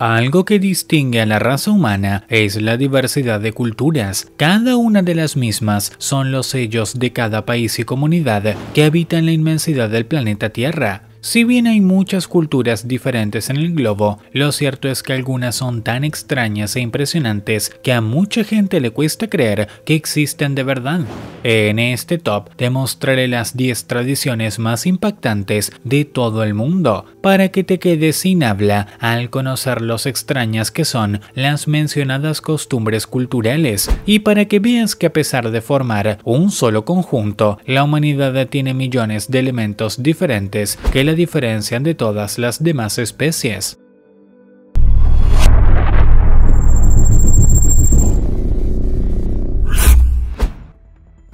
Algo que distingue a la raza humana es la diversidad de culturas. Cada una de las mismas son los sellos de cada país y comunidad que habitan la inmensidad del planeta Tierra. Si bien hay muchas culturas diferentes en el globo, lo cierto es que algunas son tan extrañas e impresionantes que a mucha gente le cuesta creer que existen de verdad. En este top te mostraré las 10 tradiciones más impactantes de todo el mundo, para que te quedes sin habla al conocer los extrañas que son las mencionadas costumbres culturales, y para que veas que a pesar de formar un solo conjunto, la humanidad tiene millones de elementos diferentes que diferencian de todas las demás especies.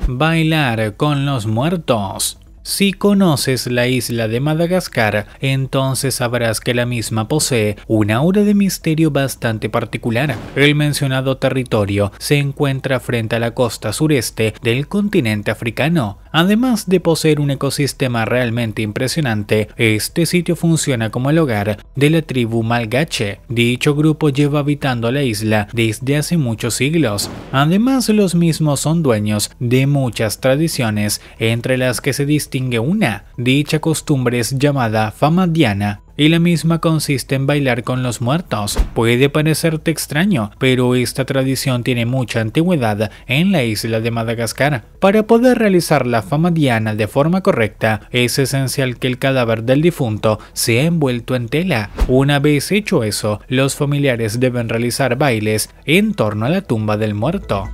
Bailar con los muertos. Si conoces la isla de Madagascar, entonces sabrás que la misma posee una aura de misterio bastante particular. El mencionado territorio se encuentra frente a la costa sureste del continente africano. Además de poseer un ecosistema realmente impresionante, este sitio funciona como el hogar de la tribu Malgache. Dicho grupo lleva habitando la isla desde hace muchos siglos. Además, los mismos son dueños de muchas tradiciones, entre las que se distinguen una. Dicha costumbre es llamada famadiana y la misma consiste en bailar con los muertos. Puede parecerte extraño, pero esta tradición tiene mucha antigüedad en la isla de Madagascar. Para poder realizar la famadiana de forma correcta, es esencial que el cadáver del difunto sea envuelto en tela. Una vez hecho eso, los familiares deben realizar bailes en torno a la tumba del muerto.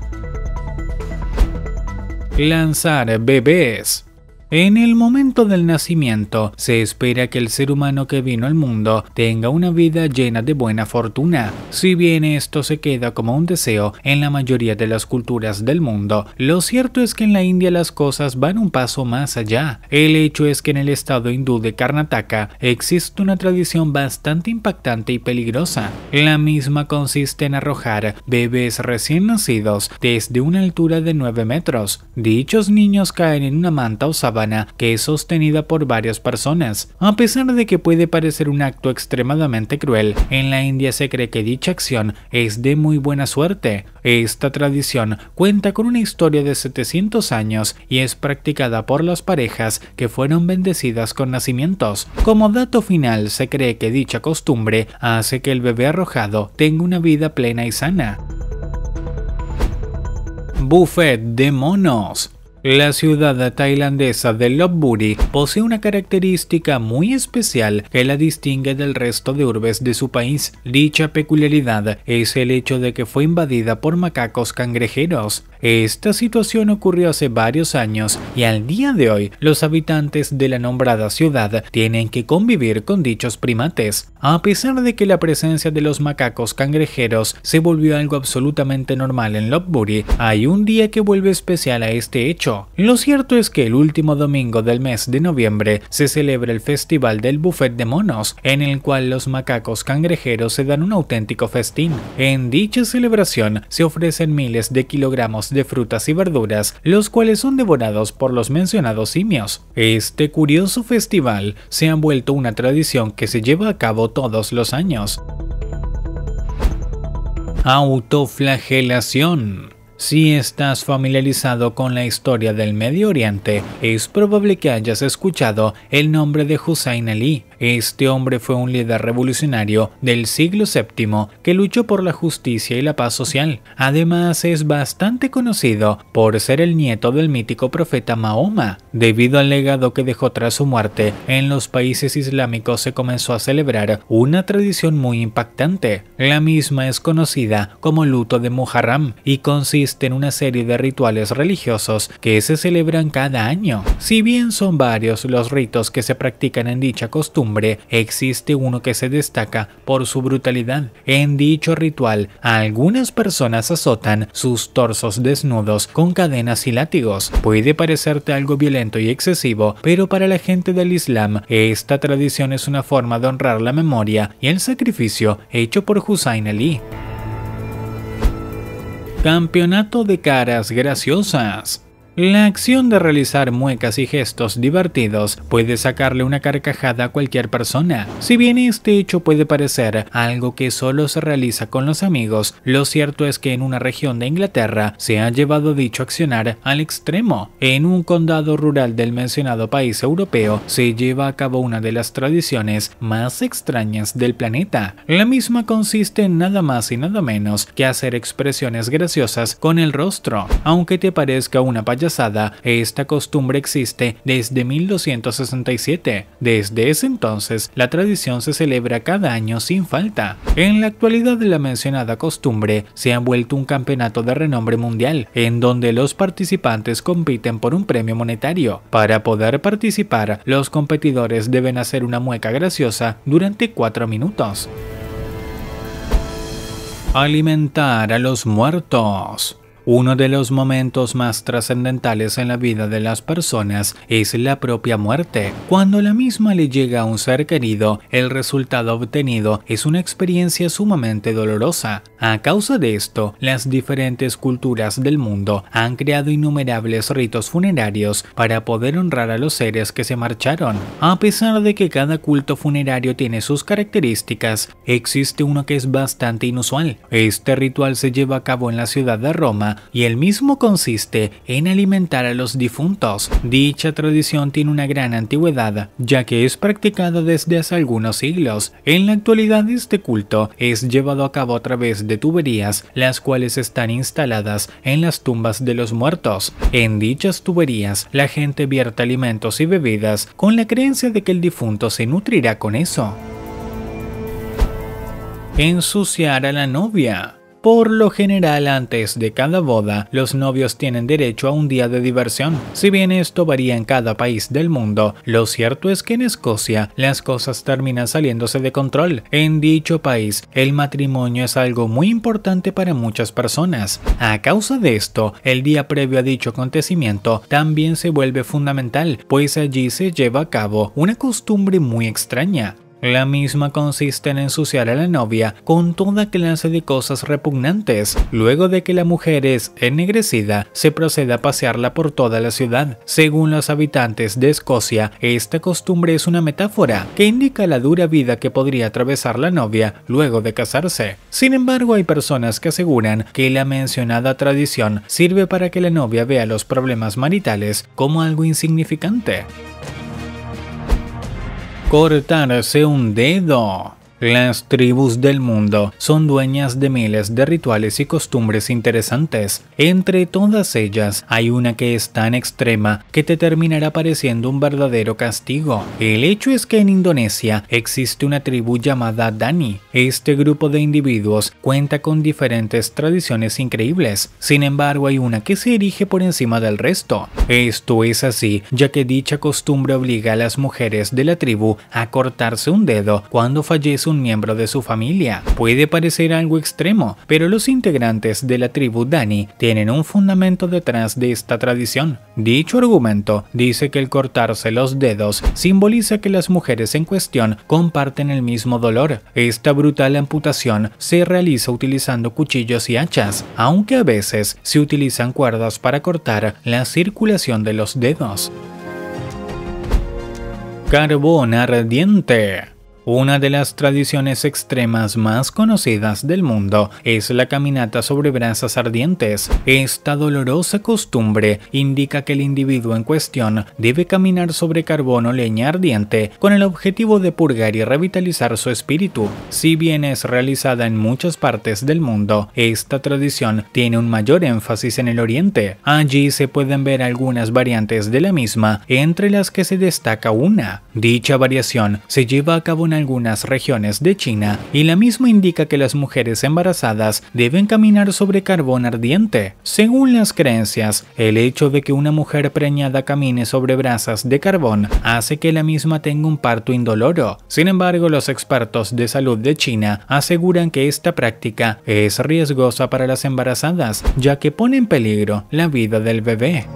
Lanzar bebés en el momento del nacimiento, se espera que el ser humano que vino al mundo tenga una vida llena de buena fortuna. Si bien esto se queda como un deseo en la mayoría de las culturas del mundo, lo cierto es que en la India las cosas van un paso más allá. El hecho es que en el estado hindú de Karnataka existe una tradición bastante impactante y peligrosa. La misma consiste en arrojar bebés recién nacidos desde una altura de 9 metros. Dichos niños caen en una manta o que es sostenida por varias personas. A pesar de que puede parecer un acto extremadamente cruel, en la India se cree que dicha acción es de muy buena suerte. Esta tradición cuenta con una historia de 700 años y es practicada por las parejas que fueron bendecidas con nacimientos. Como dato final, se cree que dicha costumbre hace que el bebé arrojado tenga una vida plena y sana. Buffet de monos la ciudad tailandesa de Lopburi posee una característica muy especial que la distingue del resto de urbes de su país. Dicha peculiaridad es el hecho de que fue invadida por macacos cangrejeros. Esta situación ocurrió hace varios años y al día de hoy los habitantes de la nombrada ciudad tienen que convivir con dichos primates. A pesar de que la presencia de los macacos cangrejeros se volvió algo absolutamente normal en Lopburi, hay un día que vuelve especial a este hecho. Lo cierto es que el último domingo del mes de noviembre se celebra el Festival del Buffet de Monos, en el cual los macacos cangrejeros se dan un auténtico festín. En dicha celebración se ofrecen miles de kilogramos de frutas y verduras, los cuales son devorados por los mencionados simios. Este curioso festival se ha vuelto una tradición que se lleva a cabo todos los años. Autoflagelación si estás familiarizado con la historia del Medio Oriente, es probable que hayas escuchado el nombre de Hussein Ali. Este hombre fue un líder revolucionario del siglo VII que luchó por la justicia y la paz social. Además, es bastante conocido por ser el nieto del mítico profeta Mahoma. Debido al legado que dejó tras su muerte, en los países islámicos se comenzó a celebrar una tradición muy impactante. La misma es conocida como luto de Muharram y consiste en una serie de rituales religiosos que se celebran cada año. Si bien son varios los ritos que se practican en dicha costumbre, existe uno que se destaca por su brutalidad. En dicho ritual, algunas personas azotan sus torsos desnudos con cadenas y látigos. Puede parecerte algo violento y excesivo, pero para la gente del Islam, esta tradición es una forma de honrar la memoria y el sacrificio hecho por Hussein Ali. Campeonato de caras graciosas. La acción de realizar muecas y gestos divertidos puede sacarle una carcajada a cualquier persona. Si bien este hecho puede parecer algo que solo se realiza con los amigos, lo cierto es que en una región de Inglaterra se ha llevado dicho accionar al extremo. En un condado rural del mencionado país europeo se lleva a cabo una de las tradiciones más extrañas del planeta. La misma consiste en nada más y nada menos que hacer expresiones graciosas con el rostro. Aunque te parezca una payasada, esta costumbre existe desde 1267. Desde ese entonces, la tradición se celebra cada año sin falta. En la actualidad la mencionada costumbre se ha vuelto un campeonato de renombre mundial, en donde los participantes compiten por un premio monetario. Para poder participar, los competidores deben hacer una mueca graciosa durante 4 minutos. Alimentar a los muertos. Uno de los momentos más trascendentales en la vida de las personas es la propia muerte. Cuando la misma le llega a un ser querido, el resultado obtenido es una experiencia sumamente dolorosa. A causa de esto, las diferentes culturas del mundo han creado innumerables ritos funerarios para poder honrar a los seres que se marcharon. A pesar de que cada culto funerario tiene sus características, existe uno que es bastante inusual. Este ritual se lleva a cabo en la ciudad de Roma y el mismo consiste en alimentar a los difuntos. Dicha tradición tiene una gran antigüedad, ya que es practicada desde hace algunos siglos. En la actualidad este culto es llevado a cabo a través de tuberías, las cuales están instaladas en las tumbas de los muertos. En dichas tuberías, la gente vierte alimentos y bebidas con la creencia de que el difunto se nutrirá con eso. Ensuciar a la novia. Por lo general, antes de cada boda, los novios tienen derecho a un día de diversión. Si bien esto varía en cada país del mundo, lo cierto es que en Escocia las cosas terminan saliéndose de control. En dicho país, el matrimonio es algo muy importante para muchas personas. A causa de esto, el día previo a dicho acontecimiento también se vuelve fundamental, pues allí se lleva a cabo una costumbre muy extraña. La misma consiste en ensuciar a la novia con toda clase de cosas repugnantes. Luego de que la mujer es ennegrecida, se procede a pasearla por toda la ciudad. Según los habitantes de Escocia, esta costumbre es una metáfora que indica la dura vida que podría atravesar la novia luego de casarse. Sin embargo, hay personas que aseguran que la mencionada tradición sirve para que la novia vea los problemas maritales como algo insignificante cortarse un dedo. Las tribus del mundo son dueñas de miles de rituales y costumbres interesantes. Entre todas ellas hay una que es tan extrema que te terminará pareciendo un verdadero castigo. El hecho es que en Indonesia existe una tribu llamada Dani. Este grupo de individuos cuenta con diferentes tradiciones increíbles. Sin embargo, hay una que se erige por encima del resto. Esto es así, ya que dicha costumbre obliga a las mujeres de la tribu a cortarse un dedo cuando fallece un miembro de su familia. Puede parecer algo extremo, pero los integrantes de la tribu Dani tienen un fundamento detrás de esta tradición. Dicho argumento dice que el cortarse los dedos simboliza que las mujeres en cuestión comparten el mismo dolor. Esta brutal amputación se realiza utilizando cuchillos y hachas, aunque a veces se utilizan cuerdas para cortar la circulación de los dedos. Carbón ardiente una de las tradiciones extremas más conocidas del mundo es la caminata sobre brasas ardientes. Esta dolorosa costumbre indica que el individuo en cuestión debe caminar sobre carbón o leña ardiente con el objetivo de purgar y revitalizar su espíritu. Si bien es realizada en muchas partes del mundo, esta tradición tiene un mayor énfasis en el oriente. Allí se pueden ver algunas variantes de la misma, entre las que se destaca una. Dicha variación se lleva a cabo en algunas regiones de China y la misma indica que las mujeres embarazadas deben caminar sobre carbón ardiente. Según las creencias, el hecho de que una mujer preñada camine sobre brasas de carbón hace que la misma tenga un parto indoloro. Sin embargo, los expertos de salud de China aseguran que esta práctica es riesgosa para las embarazadas, ya que pone en peligro la vida del bebé.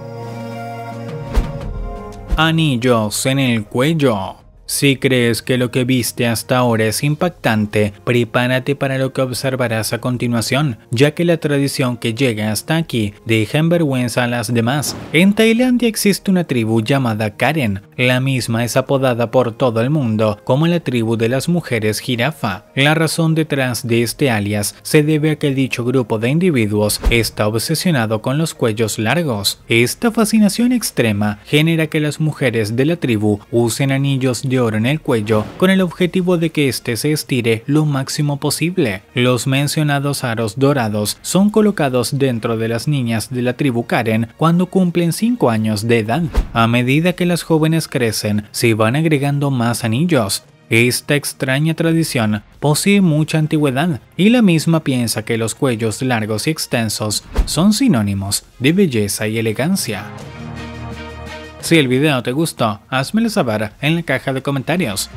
Anillos en el cuello. Si crees que lo que viste hasta ahora es impactante, prepárate para lo que observarás a continuación, ya que la tradición que llega hasta aquí deja en vergüenza a las demás. En Tailandia existe una tribu llamada Karen. La misma es apodada por todo el mundo como la tribu de las mujeres jirafa. La razón detrás de este alias se debe a que dicho grupo de individuos está obsesionado con los cuellos largos. Esta fascinación extrema genera que las mujeres de la tribu usen anillos oro en el cuello con el objetivo de que éste se estire lo máximo posible. Los mencionados aros dorados son colocados dentro de las niñas de la tribu Karen cuando cumplen 5 años de edad. A medida que las jóvenes crecen, se van agregando más anillos. Esta extraña tradición posee mucha antigüedad y la misma piensa que los cuellos largos y extensos son sinónimos de belleza y elegancia. Si el video te gustó, házmelo saber en la caja de comentarios.